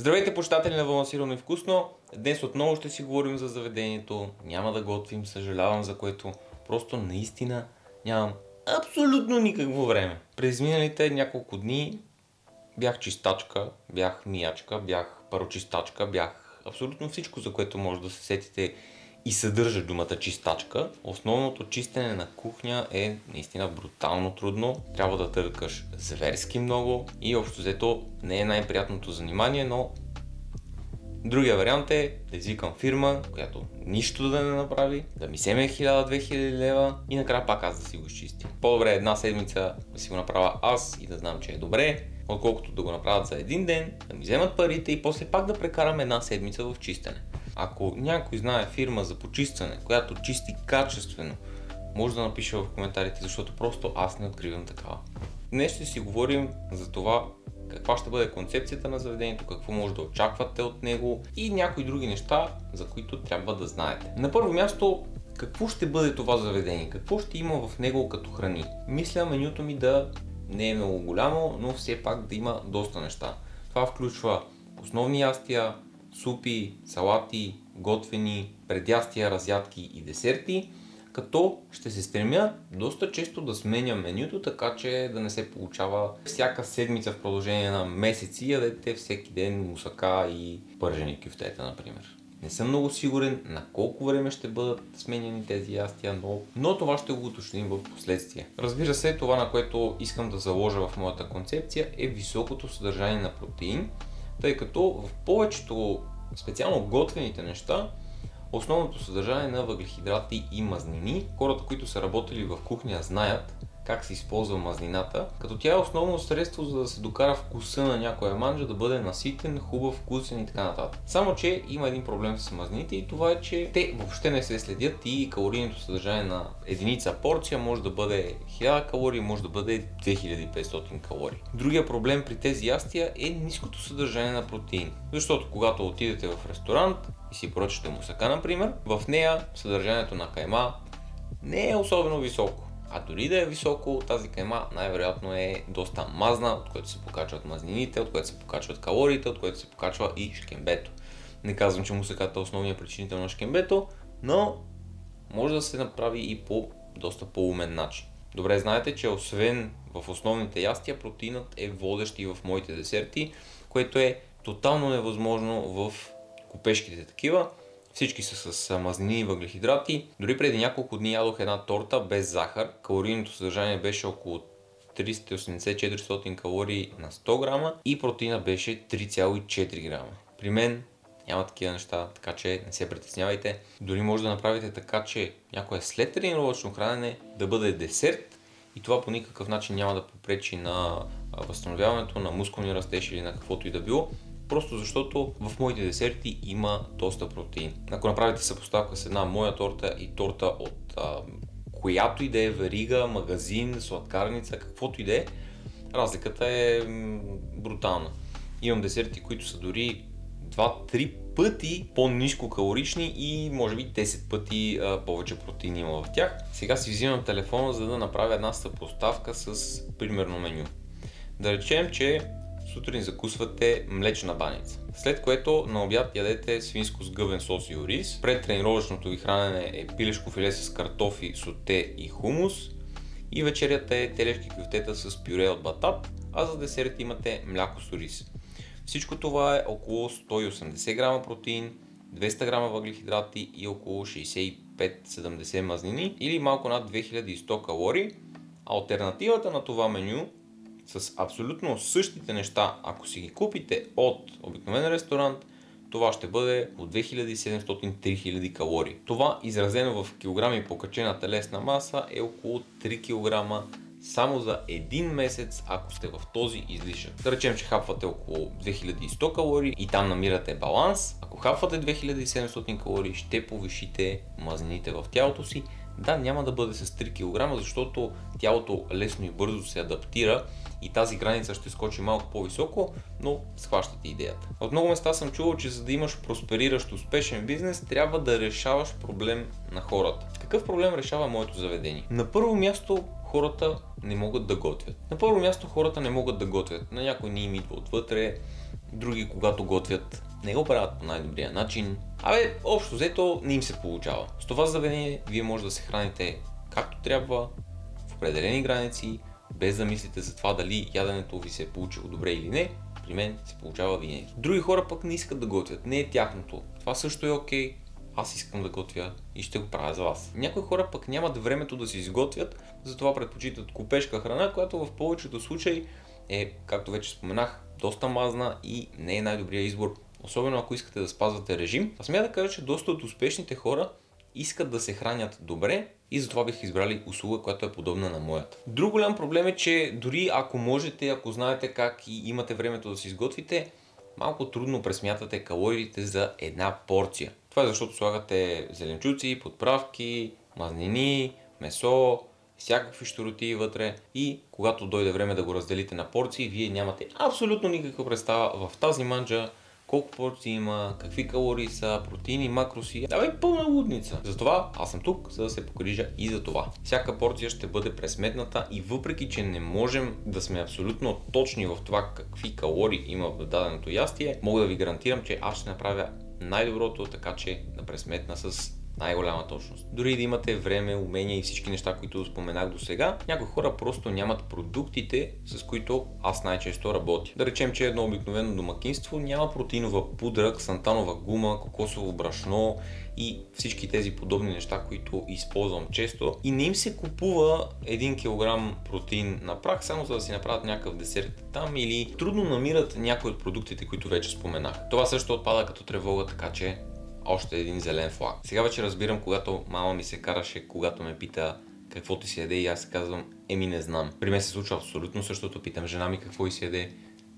Здравейте, почитатели на Балансирано и вкусно! Днес отново ще си говорим за заведението. Няма да готвим, съжалявам за което. Просто наистина нямам абсолютно никакво време. През миналите няколко дни бях чистачка, бях миячка, бях парочистачка, бях абсолютно всичко, за което може да се сетите и съдържа думата чистачка. Основното чистене на кухня е наистина брутално трудно. Трябва да търкаш зверски много и общо взето не е най-приятното занимание, но Другия вариант е да извикам фирма, която нищо да не направи, да ми вземе 1000-2000 лева и накрая пак аз да си го изчисти. По-добре една седмица да си го направя аз и да знам, че е добре, отколкото да го направят за един ден, да ми вземат парите и после пак да прекарам една седмица в чистене. Ако някой знае фирма за почистване, която чисти качествено, може да напише в коментарите, защото просто аз не откривам такава. Днес ще си говорим за това каква ще бъде концепцията на заведението, какво може да очаквате от него и някои други неща, за които трябва да знаете. На първо място, какво ще бъде това заведение? Какво ще има в него като храни? Мисля менюто ми да не е много голямо, но все пак да има доста неща. Това включва основни ястия, супи, салати, готвени, предястия, разядки и десерти, като ще се стремя доста често да сменя менюто, така че да не се получава всяка седмица в продължение на месеци, ядете всеки ден мусака и пържени кюфтета, например. Не съм много сигурен на колко време ще бъдат сменяни тези ястия, но, но това ще го уточним в последствие. Разбира се, това на което искам да заложа в моята концепция е високото съдържание на протеин, тъй като в повечето, специално готвените неща, основното съдържание на въглехидрати и мазнини, хората, които са работили в кухня знаят, как се използва мазнината, като тя е основно средство за да се докара вкуса на някоя манджа да бъде наситен, хубав, вкусен и така нататък. Само, че има един проблем с мазнините и това е, че те въобще не се следят и калорийното съдържание на единица порция може да бъде 1000 калории, може да бъде 2500 калории. Другия проблем при тези ястия е ниското съдържание на протеин. Защото когато отидете в ресторант и си поръчате мусака, например, в нея съдържанието на кайма не е особено високо. А дори да е високо, тази кайма най-вероятно е доста мазна, от което се покачват мазнините, от което се покачват калориите, от което се покачва и шкембето. Не казвам, че мусаката е основният причинител на шкембето, но може да се направи и по доста по-умен начин. Добре знаете, че освен в основните ястия, протеинът е водещ и в моите десерти, което е тотално невъзможно в купешките такива. Всички са с мазнини и въглехидрати. Дори преди няколко дни ядох една торта без захар. Калорийното съдържание беше около 380-400 калории на 100 грама и протеина беше 3,4 грама. При мен няма такива неща, така че не се притеснявайте. Дори може да направите така, че някое след тренировъчно хранене да бъде десерт и това по никакъв начин няма да попречи на възстановяването на мускулни растеж или на каквото и да било. Просто защото в моите десерти има доста протеин. Ако направите съпоставка с една моя торта и торта от а, която и да е верига, магазин, сладкарница, каквото и да е, разликата е брутална. Имам десерти, които са дори 2-3 пъти по-низко калорични и може би 10 пъти а, повече протеин има в тях. Сега си взимам телефона, за да направя една съпоставка с примерно меню. Да речем, че сутрин закусвате млечна баница. След което на обяд ядете свинско с гъвен сос и ориз. Пред тренировъчното ви хранене е пилешко филе с картофи, соте и хумус. И вечерята е телешки кюфтета с пюре от батат, а за десерт имате мляко с ориз. Всичко това е около 180 грама протеин, 200 грама въглехидрати и около 65-70 мазнини или малко над 2100 калории. Альтернативата на това меню с абсолютно същите неща, ако си ги купите от обикновен ресторант, това ще бъде от 2700-3000 калории. Това изразено в килограми покачена телесна маса е около 3 кг само за един месец, ако сте в този излишък. Да речем, че хапвате около 2100 калории и там намирате баланс. Ако хапвате 2700 калории, ще повишите мазнините в тялото си. Да, няма да бъде с 3 кг, защото тялото лесно и бързо се адаптира и тази граница ще скочи малко по-високо, но схващате идеята. От много места съм чувал, че за да имаш проспериращ успешен бизнес, трябва да решаваш проблем на хората. Какъв проблем решава моето заведение? На първо място хората не могат да готвят. На първо място хората не могат да готвят. На някой не им идва отвътре, други когато готвят не го правят по най-добрия начин. Абе, общо взето не им се получава. С това заведение вие може да се храните както трябва, в определени граници, без да мислите за това дали яденето ви се е получило добре или не, при мен се получава винаги. Други хора пък не искат да готвят, не е тяхното. Това също е окей, аз искам да готвя и ще го правя за вас. Някои хора пък нямат времето да се изготвят, затова предпочитат купешка храна, която в повечето случаи е, както вече споменах, доста мазна и не е най-добрият избор. Особено ако искате да спазвате режим. А смея да кажа, че доста от успешните хора искат да се хранят добре и затова бих избрали услуга, която е подобна на моята. Друг голям проблем е, че дори ако можете, ако знаете как и имате времето да се изготвите, малко трудно пресмятате калориите за една порция. Това е защото слагате зеленчуци, подправки, мазнини, месо, всякакви щуроти вътре и когато дойде време да го разделите на порции, вие нямате абсолютно никаква представа в тази манджа колко порции има, какви калории са, протеини, макроси. Давай пълна лудница. Затова аз съм тук, за да се погрижа и за това. Всяка порция ще бъде пресметната и въпреки, че не можем да сме абсолютно точни в това какви калории има в даденото ястие, мога да ви гарантирам, че аз ще направя най-доброто, така че да пресметна с най-голяма точност. Дори да имате време, умения и всички неща, които споменах до сега, някои хора просто нямат продуктите, с които аз най-често работя. Да речем, че едно обикновено домакинство няма протеинова пудра, ксантанова гума, кокосово брашно и всички тези подобни неща, които използвам често. И не им се купува 1 кг протеин на прах, само за да си направят някакъв десерт там или трудно намират някои от продуктите, които вече споменах. Това също отпада като тревога, така че още един зелен флаг. Сега вече разбирам, когато мама ми се караше, когато ме пита какво ти си яде и аз казвам, еми не знам. При мен се случва абсолютно същото, питам жена ми какво и си яде,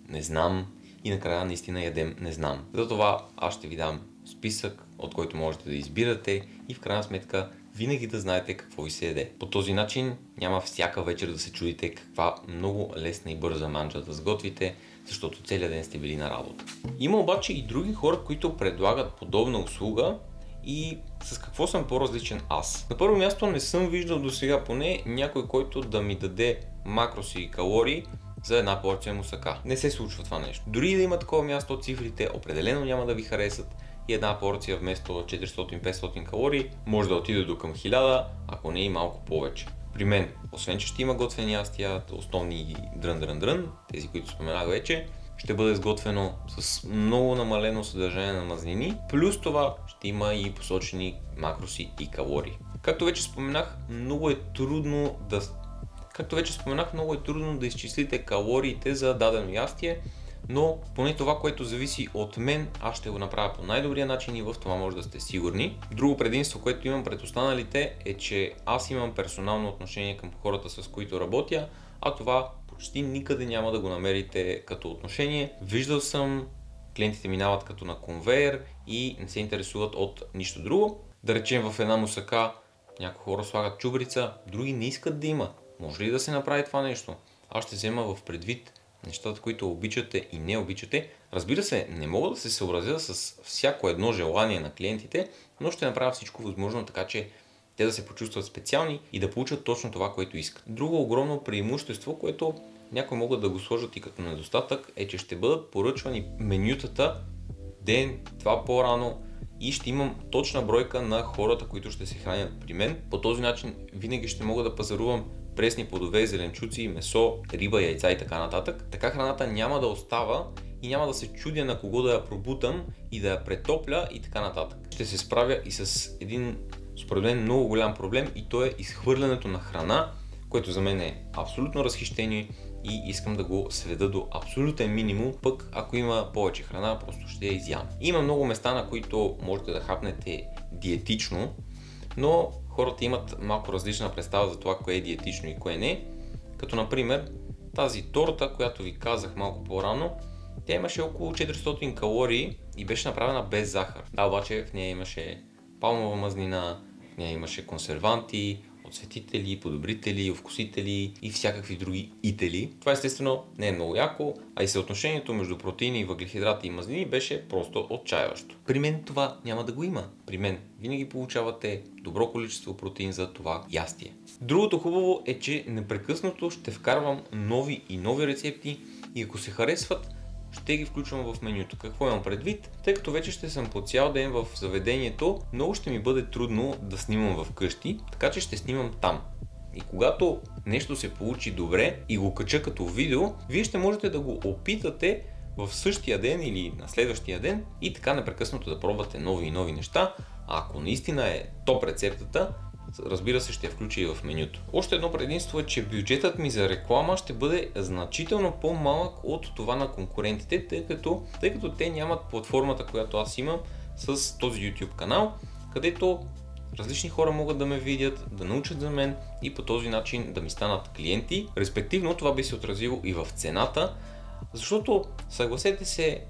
не знам и накрая наистина ядем не знам. Затова аз ще ви дам списък, от който можете да избирате и в крайна сметка винаги да знаете какво ви се яде. По този начин няма всяка вечер да се чудите каква много лесна и бърза манджа да сготвите, защото целият ден сте били на работа. Има обаче и други хора, които предлагат подобна услуга и с какво съм по-различен аз. На първо място не съм виждал до сега поне някой, който да ми даде макроси и калории за една порция мусака. Не се случва това нещо. Дори да има такова място, цифрите определено няма да ви харесат и една порция вместо 400-500 калории може да отиде до към 1000, ако не и малко повече. При мен, освен че ще има готвени ястия, основни дрън-дрън-дрън, тези, които споменах вече, ще бъде изготвено с много намалено съдържание на мазнини, плюс това ще има и посочени макроси и калории. Както вече споменах, много е трудно да Както вече споменах, много е трудно да изчислите калориите за дадено ястие, но поне това, което зависи от мен, аз ще го направя по най-добрия начин и в това може да сте сигурни. Друго предимство, което имам пред останалите е, че аз имам персонално отношение към хората, с които работя, а това почти никъде няма да го намерите като отношение. Виждал съм, клиентите минават като на конвейер и не се интересуват от нищо друго. Да речем в една мусака някои хора слагат чубрица, други не искат да има. Може ли да се направи това нещо? Аз ще взема в предвид нещата, които обичате и не обичате. Разбира се, не мога да се съобразя с всяко едно желание на клиентите, но ще направя всичко възможно така, че те да се почувстват специални и да получат точно това, което искат. Друго огромно преимущество, което някои могат да го сложат и като недостатък, е, че ще бъдат поръчвани менютата ден, два по-рано и ще имам точна бройка на хората, които ще се хранят при мен. По този начин винаги ще мога да пазарувам пресни плодове, зеленчуци, месо, риба, яйца и така нататък. Така храната няма да остава и няма да се чудя на кого да я пробутам и да я претопля и така нататък. Ще се справя и с един според мен много голям проблем и то е изхвърлянето на храна, което за мен е абсолютно разхищение и искам да го сведа до абсолютен минимум, пък ако има повече храна, просто ще я изям. Има много места, на които можете да хапнете диетично, но хората имат малко различна представа за това кое е диетично и кое не. Като например тази торта, която ви казах малко по-рано, тя имаше около 400 калории и беше направена без захар. Да, обаче в нея имаше палмова мазнина, в нея имаше консерванти, подсветители, подобрители, вкусители и всякакви други ители. Това естествено не е много яко, а и съотношението между протеини, въглехидрати и мазнини беше просто отчаяващо. При мен това няма да го има. При мен винаги получавате добро количество протеин за това ястие. Другото хубаво е, че непрекъснато ще вкарвам нови и нови рецепти и ако се харесват, ще ги включвам в менюто. Какво имам предвид? Тъй като вече ще съм по цял ден в заведението, много ще ми бъде трудно да снимам в къщи, така че ще снимам там. И когато нещо се получи добре и го кача като видео, вие ще можете да го опитате в същия ден или на следващия ден и така непрекъснато да пробвате нови и нови неща. А ако наистина е топ рецептата, разбира се ще я включа и в менюто. Още едно предимство е, че бюджетът ми за реклама ще бъде значително по-малък от това на конкурентите, тъй като, тъй като те нямат платформата, която аз имам с този YouTube канал, където различни хора могат да ме видят, да научат за мен и по този начин да ми станат клиенти. Респективно това би се отразило и в цената, защото съгласете се,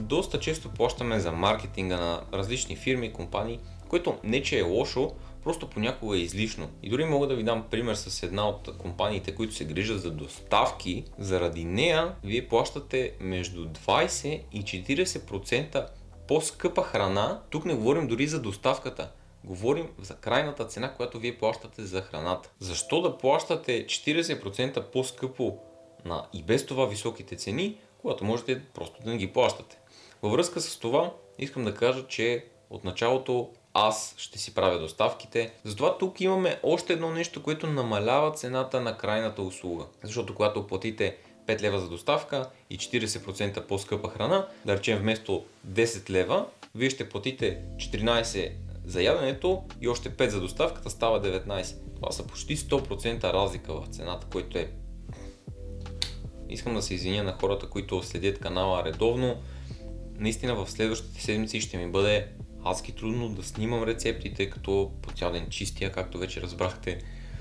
доста често плащаме за маркетинга на различни фирми и компании, което не че е лошо, просто понякога е излишно. И дори мога да ви дам пример с една от компаниите, които се грижат за доставки. Заради нея вие плащате между 20 и 40% по-скъпа храна. Тук не говорим дори за доставката. Говорим за крайната цена, която вие плащате за храната. Защо да плащате 40% по-скъпо на и без това високите цени, когато можете просто да не ги плащате? Във връзка с това, искам да кажа, че от началото аз ще си правя доставките. Затова тук имаме още едно нещо, което намалява цената на крайната услуга. Защото когато платите 5 лева за доставка и 40% по-скъпа храна, да речем вместо 10 лева, вие ще платите 14 за яденето и още 5 за доставката става 19. Това са почти 100% разлика в цената, което е... Искам да се извиня на хората, които следят канала редовно. Наистина в следващите седмици ще ми бъде адски трудно да снимам рецепти, тъй като по цял ден чистия, както вече разбрахте.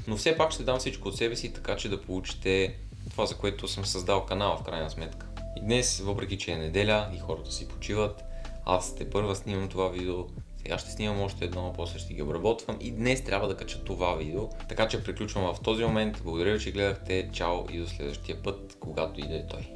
Но все пак ще дам всичко от себе си, така че да получите това, за което съм създал канала в крайна сметка. И днес, въпреки че е неделя и хората си почиват, аз те първа снимам това видео, сега ще снимам още едно, после ще ги обработвам и днес трябва да кача това видео. Така че приключвам в този момент. Благодаря, че гледахте. Чао и до следващия път, когато иде той.